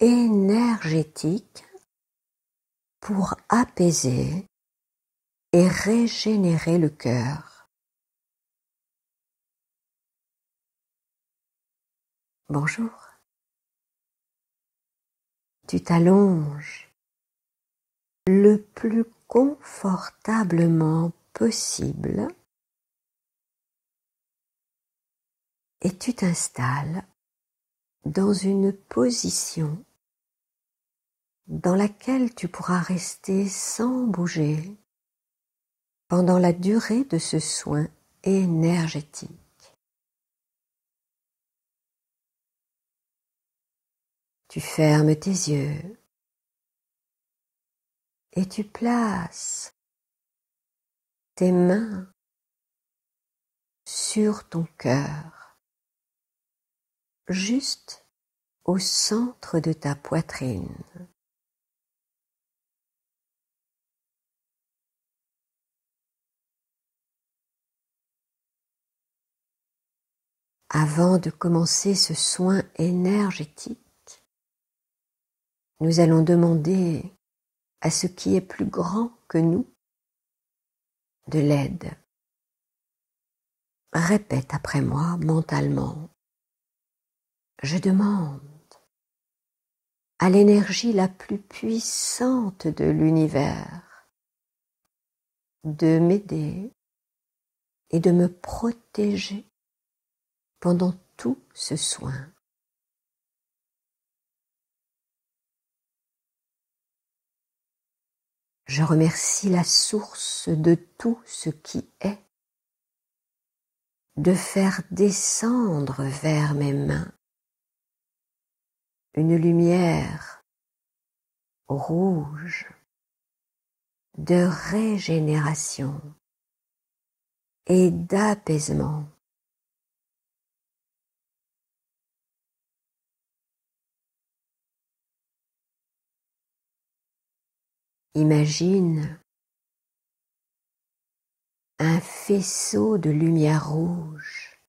énergétique pour apaiser et régénérer le cœur. Bonjour. Tu t'allonges le plus confortablement possible et tu t'installes dans une position dans laquelle tu pourras rester sans bouger pendant la durée de ce soin énergétique. Tu fermes tes yeux et tu places tes mains sur ton cœur, juste au centre de ta poitrine. Avant de commencer ce soin énergétique, nous allons demander à ce qui est plus grand que nous de l'aide. Répète après moi mentalement. Je demande à l'énergie la plus puissante de l'univers de m'aider et de me protéger pendant tout ce soin. Je remercie la source de tout ce qui est de faire descendre vers mes mains une lumière rouge de régénération et d'apaisement. Imagine un faisceau de lumière rouge.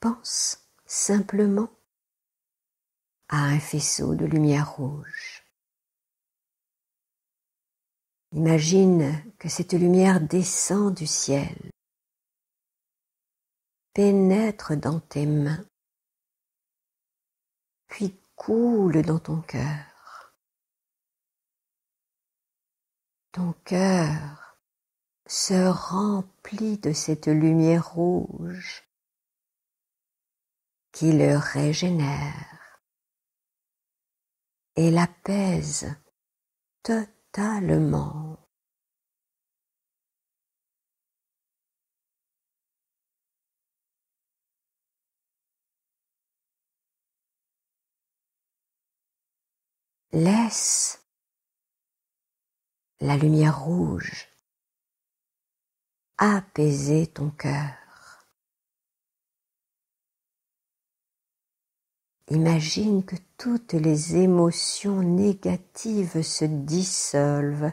Pense simplement à un faisceau de lumière rouge. Imagine que cette lumière descend du ciel, pénètre dans tes mains, puis coule dans ton cœur. Ton cœur se remplit de cette lumière rouge qui le régénère et l'apaise totalement. Laisse la lumière rouge, apaiser ton cœur. Imagine que toutes les émotions négatives se dissolvent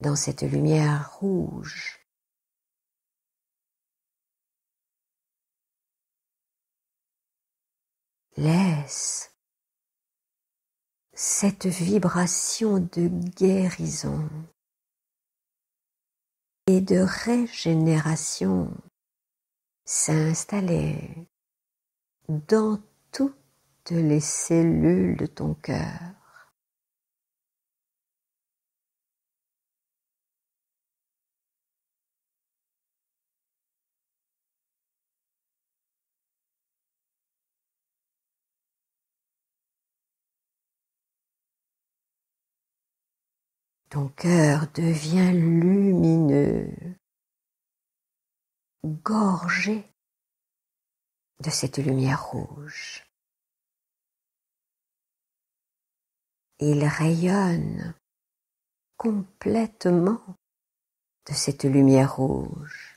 dans cette lumière rouge. Laisse cette vibration de guérison et de régénération s'installer dans toutes les cellules de ton cœur. Ton cœur devient lumineux, gorgé de cette lumière rouge. Il rayonne complètement de cette lumière rouge.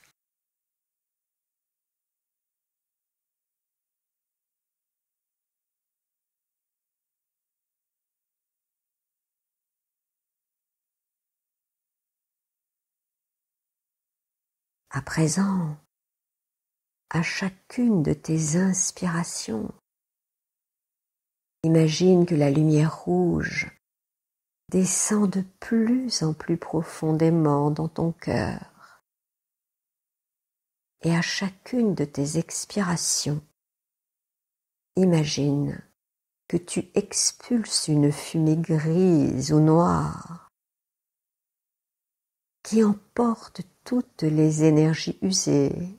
À présent, à chacune de tes inspirations, Imagine que la lumière rouge descend de plus en plus profondément dans ton cœur. Et à chacune de tes expirations, imagine que tu expulses une fumée grise ou noire qui emporte toutes les énergies usées,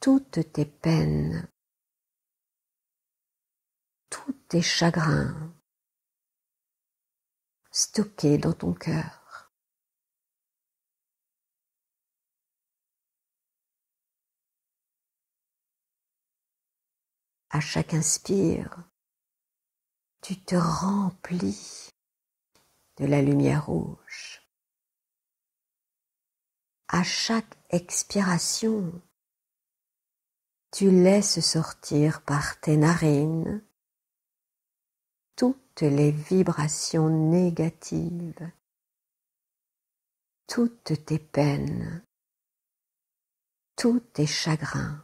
toutes tes peines, tous tes chagrins stockés dans ton cœur. À chaque inspire, tu te remplis de la lumière rouge. À chaque expiration, tu laisses sortir par tes narines toutes les vibrations négatives, toutes tes peines, tous tes chagrins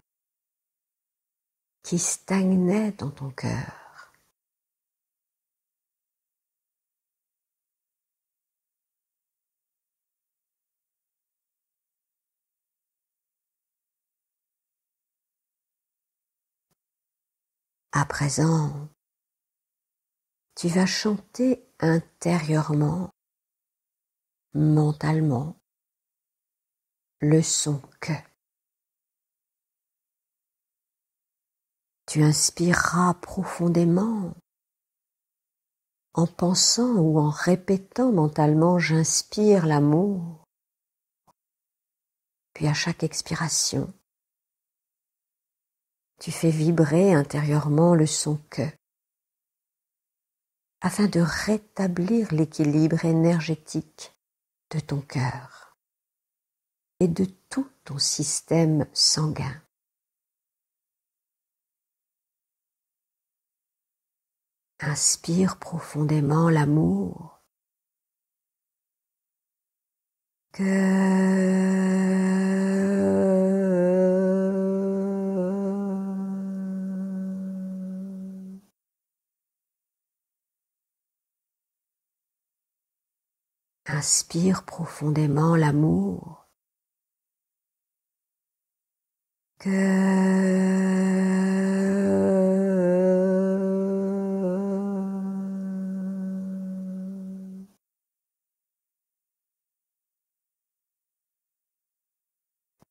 qui stagnaient dans ton cœur. À présent, tu vas chanter intérieurement, mentalement, le son que. Tu inspireras profondément en pensant ou en répétant mentalement j'inspire l'amour. Puis à chaque expiration, tu fais vibrer intérieurement le son que afin de rétablir l'équilibre énergétique de ton cœur et de tout ton système sanguin. Inspire profondément l'amour Inspire profondément l'amour.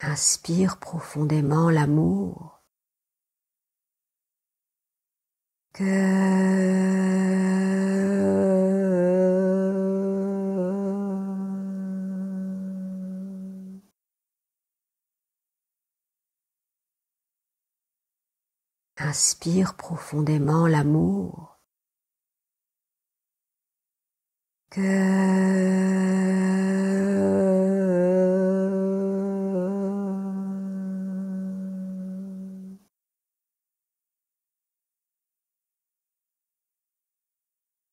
Inspire profondément l'amour Inspire profondément l'amour. Que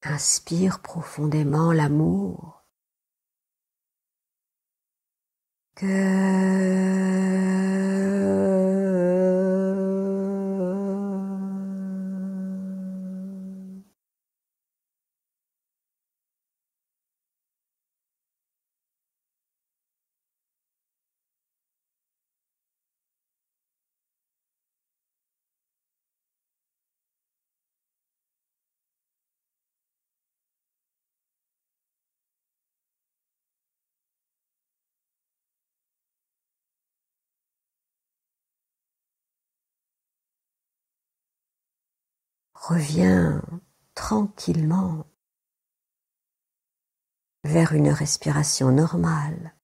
Inspire profondément l'amour Reviens tranquillement vers une respiration normale.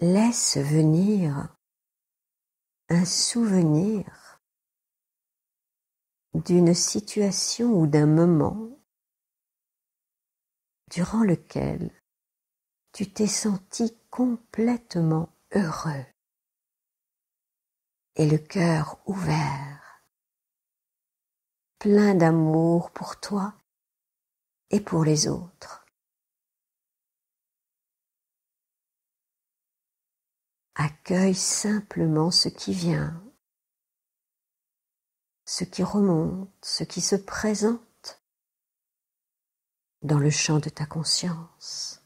Laisse venir un souvenir d'une situation ou d'un moment durant lequel tu t'es senti complètement heureux et le cœur ouvert, plein d'amour pour toi et pour les autres. Accueille simplement ce qui vient, ce qui remonte, ce qui se présente dans le champ de ta conscience.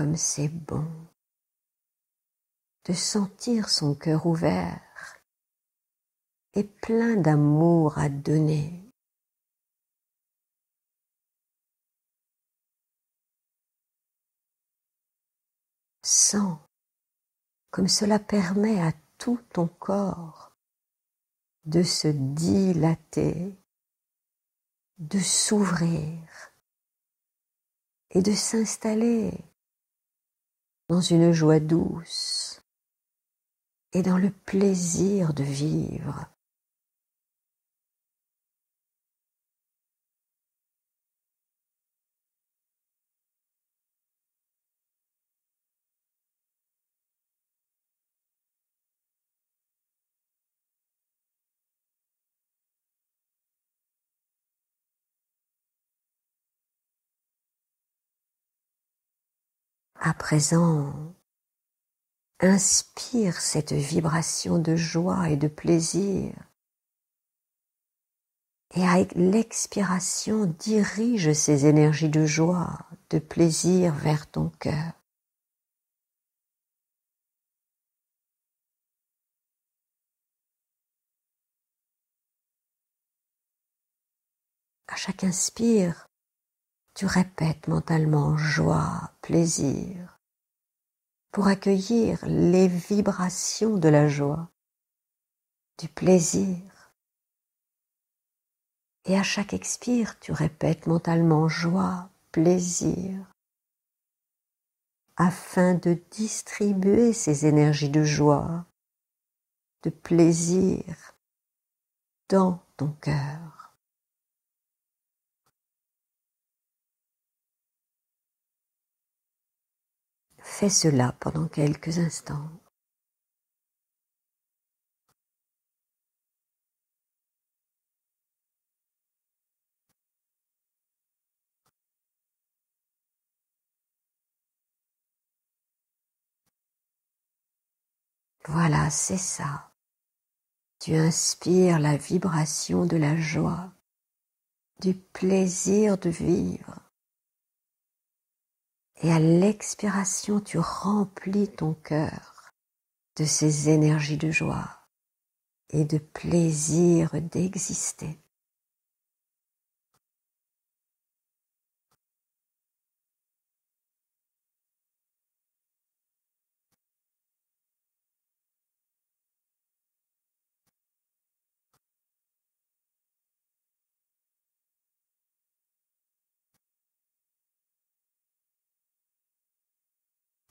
Comme c'est bon de sentir son cœur ouvert et plein d'amour à donner. Sens comme cela permet à tout ton corps de se dilater, de s'ouvrir et de s'installer dans une joie douce et dans le plaisir de vivre. À présent, inspire cette vibration de joie et de plaisir. Et avec l'expiration, dirige ces énergies de joie, de plaisir vers ton cœur. À chaque inspire, tu répètes mentalement joie, plaisir, pour accueillir les vibrations de la joie, du plaisir. Et à chaque expire, tu répètes mentalement joie, plaisir, afin de distribuer ces énergies de joie, de plaisir dans ton cœur. Fais cela pendant quelques instants. Voilà, c'est ça. Tu inspires la vibration de la joie, du plaisir de vivre et à l'expiration, tu remplis ton cœur de ces énergies de joie et de plaisir d'exister.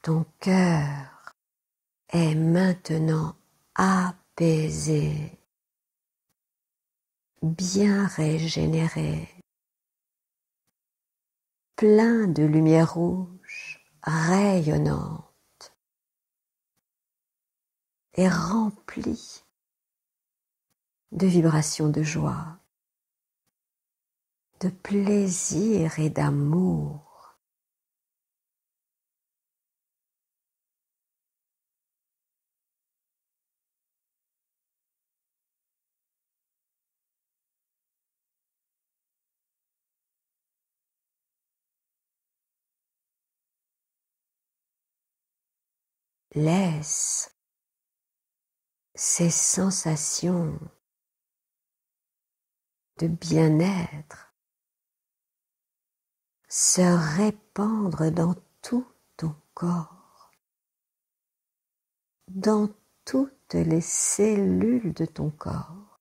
Ton cœur est maintenant apaisé, bien régénéré, plein de lumière rouge rayonnante. Et rempli de vibrations de joie, de plaisir et d'amour. Laisse ces sensations de bien-être se répandre dans tout ton corps, dans toutes les cellules de ton corps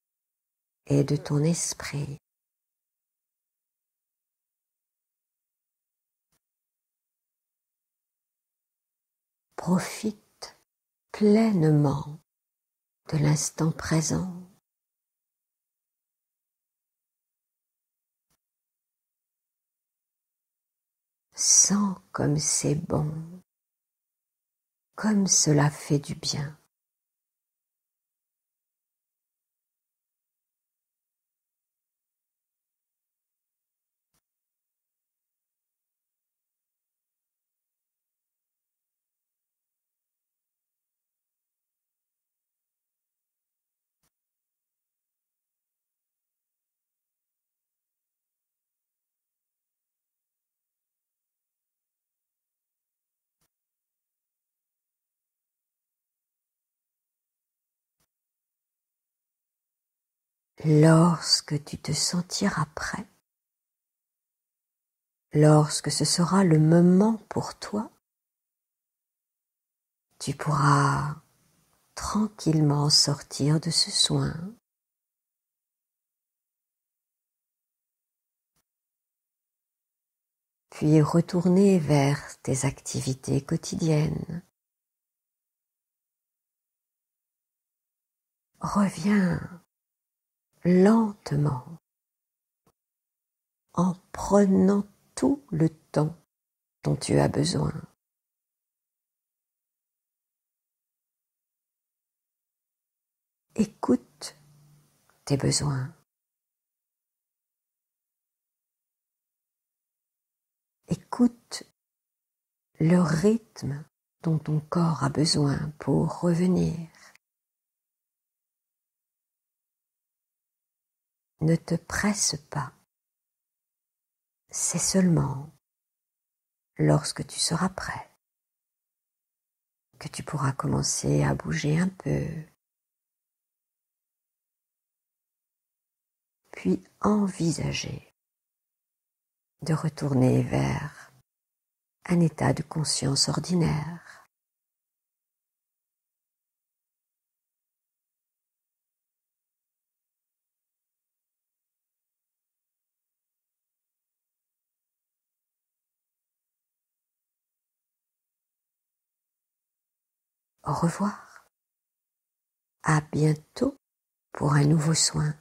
et de ton esprit. Profite pleinement de l'instant présent. Sens comme c'est bon, comme cela fait du bien. Lorsque tu te sentiras prêt, lorsque ce sera le moment pour toi, tu pourras tranquillement sortir de ce soin. puis retourner vers tes activités quotidiennes. Reviens lentement, en prenant tout le temps dont tu as besoin. Écoute tes besoins. Écoute le rythme dont ton corps a besoin pour revenir. Ne te presse pas. C'est seulement lorsque tu seras prêt que tu pourras commencer à bouger un peu, puis envisager de retourner vers un état de conscience ordinaire. Au revoir. À bientôt pour un nouveau soin.